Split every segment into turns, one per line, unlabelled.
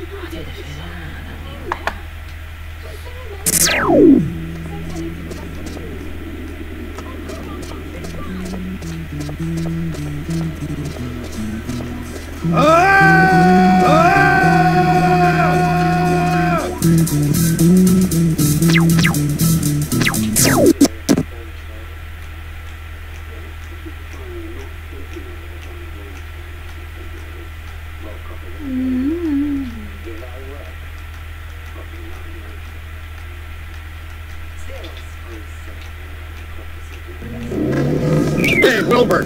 Thank you. Hey, Wilbur!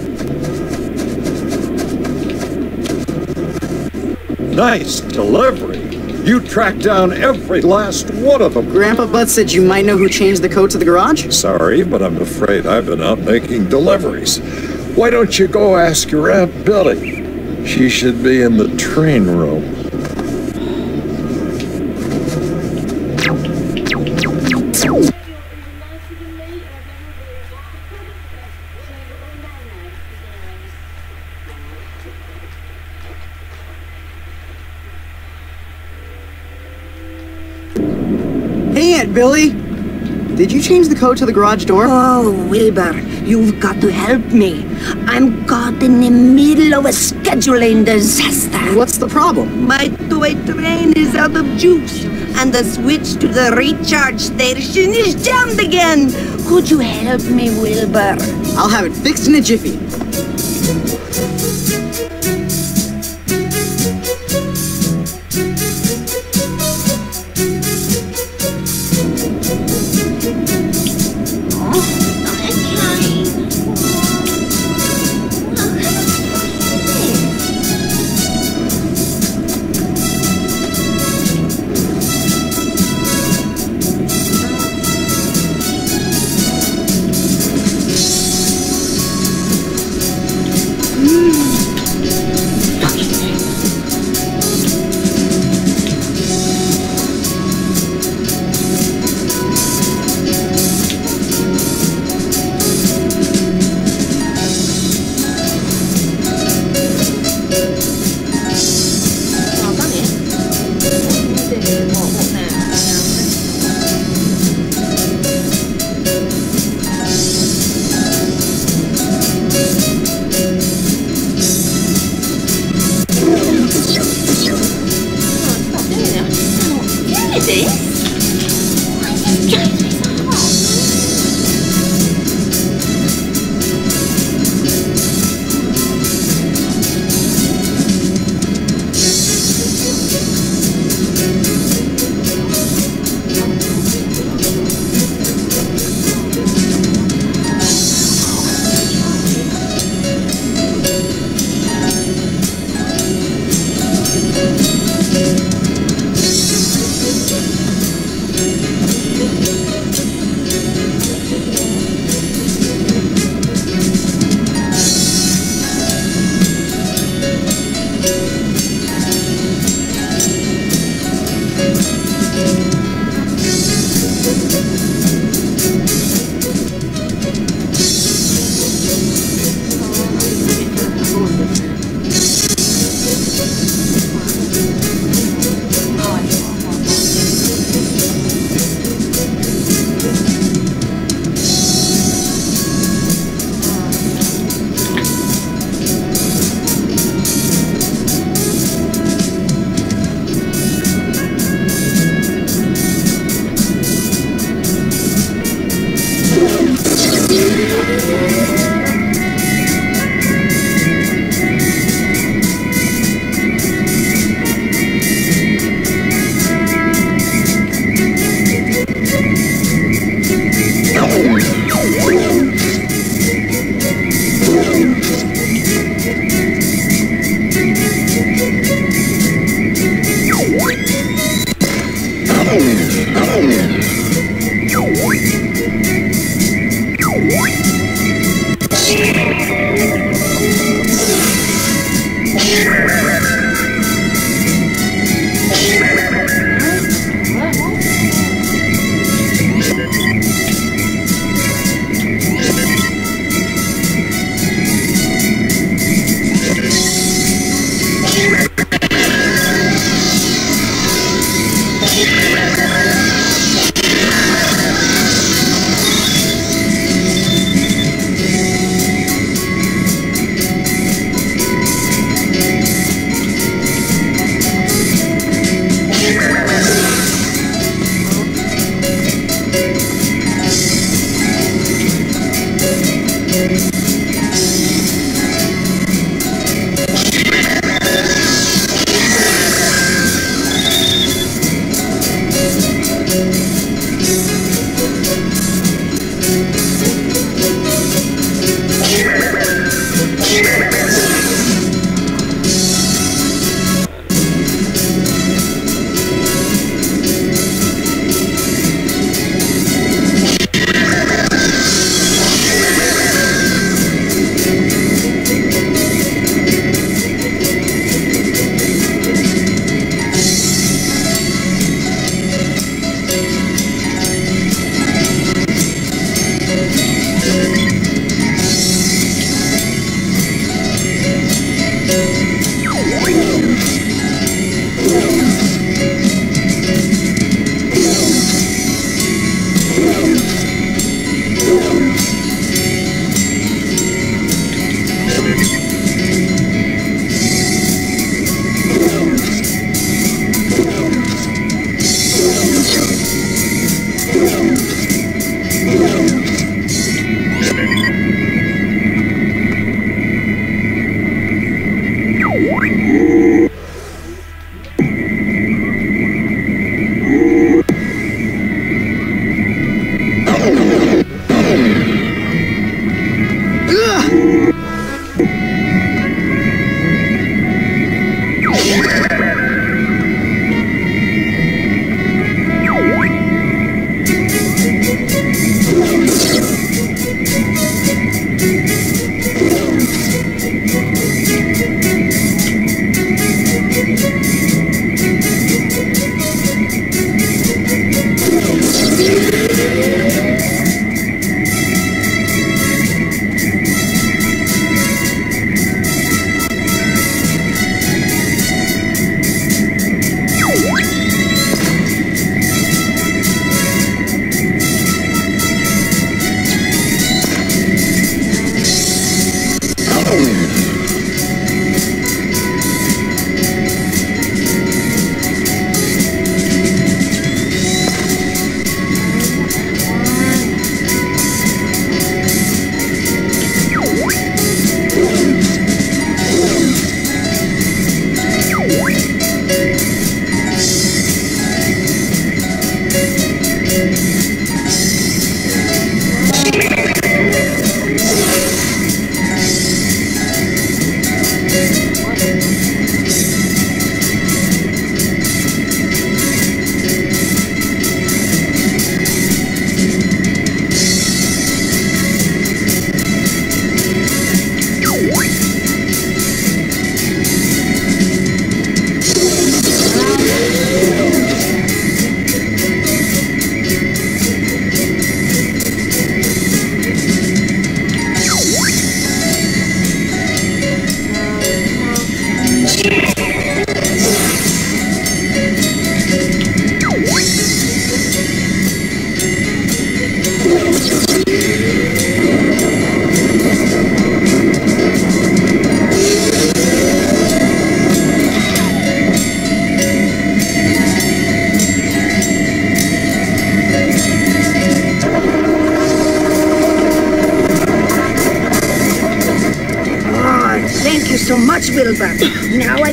Nice delivery. You tracked down every last one of them.
Grandpa Bud said you might know who changed the code to the garage?
Sorry, but I'm afraid I've been out making deliveries. Why don't you go ask your Aunt Billie? She should be in the train room.
Aunt Billie! Did you change the code to the garage door?
Oh, Wilbur, you've got to help me. I'm caught in the middle of a scheduling disaster.
What's the problem?
My toy train is out of juice, and the switch to the recharge station is jammed again. Could you help me, Wilbur?
I'll have it fixed in a jiffy.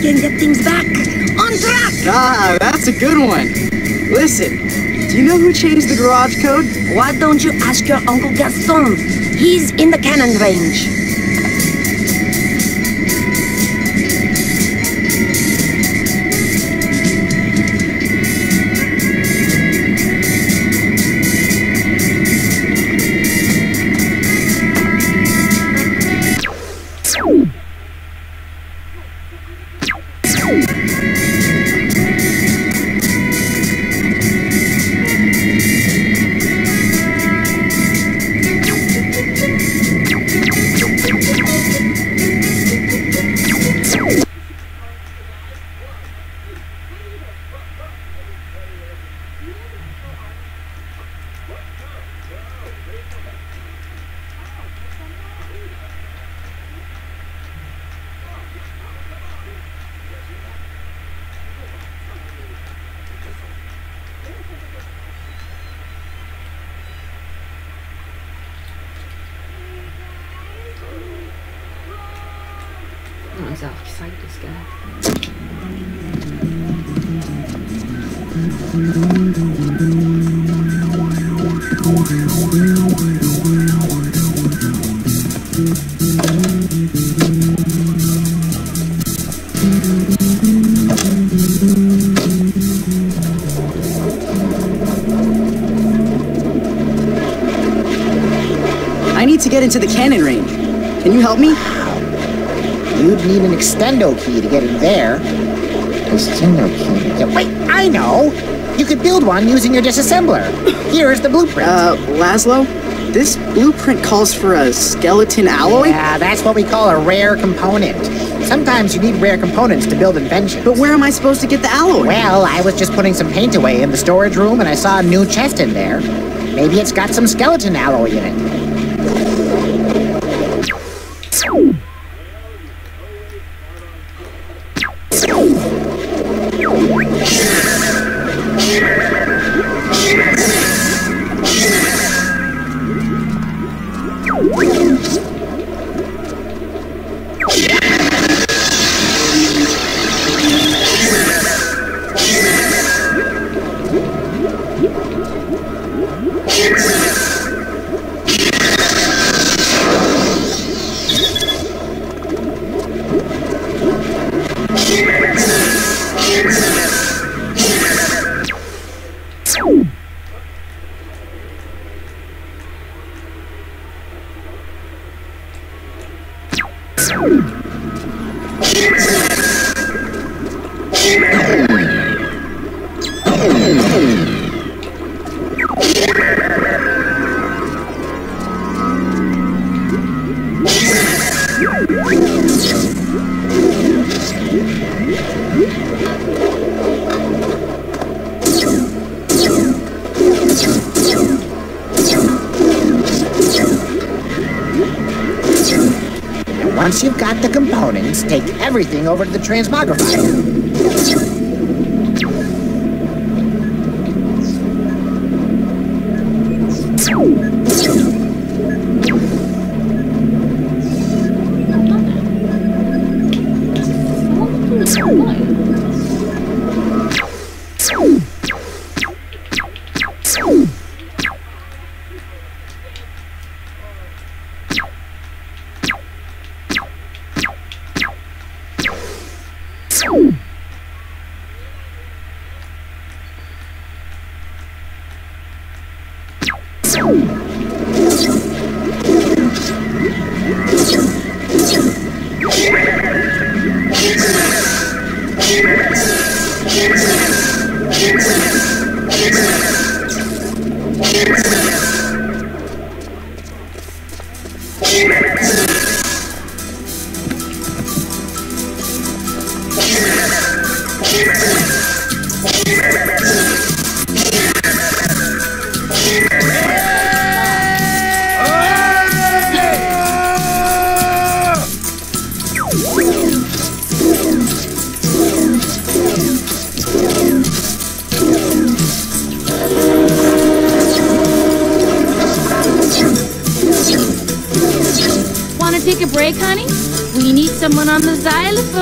Can get things back on track.
Ah, that's a good one. Listen, do you know who changed the garage code?
Why don't you ask your Uncle Gaston? He's in the cannon range.
I need to get into the cannon range. Can you help me?
You'd need an extendo key to get in there. Extendo key? Yeah, wait, I know! You could build one using your disassembler. Here's the blueprint.
Uh, Laszlo, this blueprint calls for a skeleton alloy?
yeah, that's what we call a rare component. Sometimes you need rare components to build inventions.
But where am I supposed to get the alloy?
Well, I was just putting some paint away in the storage room and I saw a new chest in there. Maybe it's got some skeleton alloy in it. Yes! Once the components, take everything over to the transmogrifier.
On the xylophone.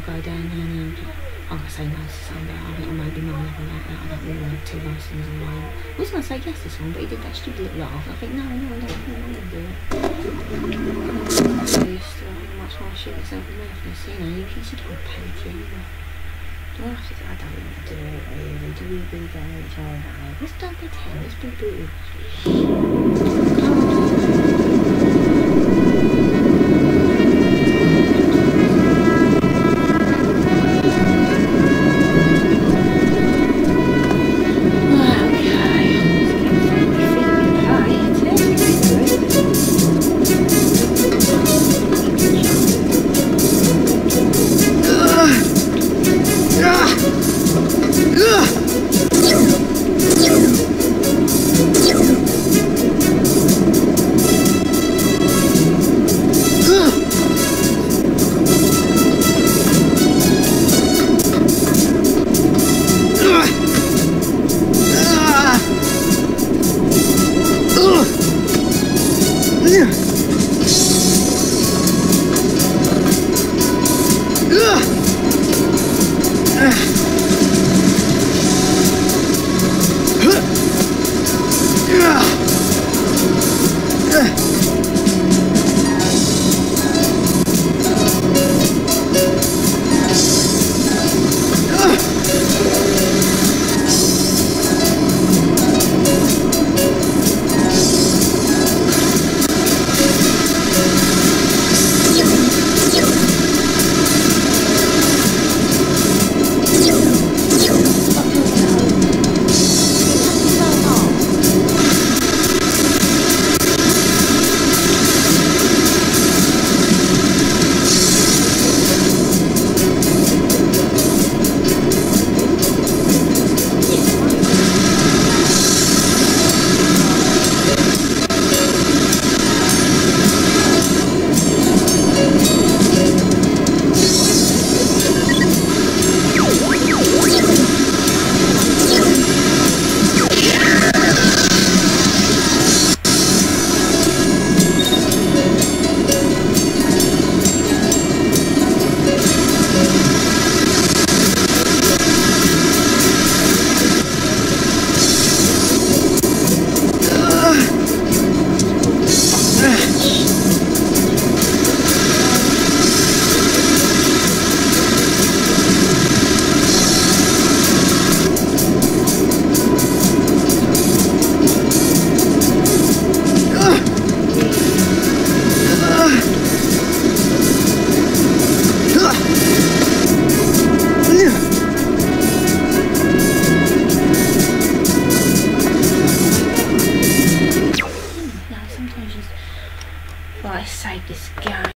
I go down there and gonna say no to somebody. I think I might be that. I. I was gonna say yes to someone, but he did that stupid little laugh. I think no, no, no, I don't want to do it. I to I to I don't want to do it really. Do we really go HR now? Let's don't pretend, let's be brutal.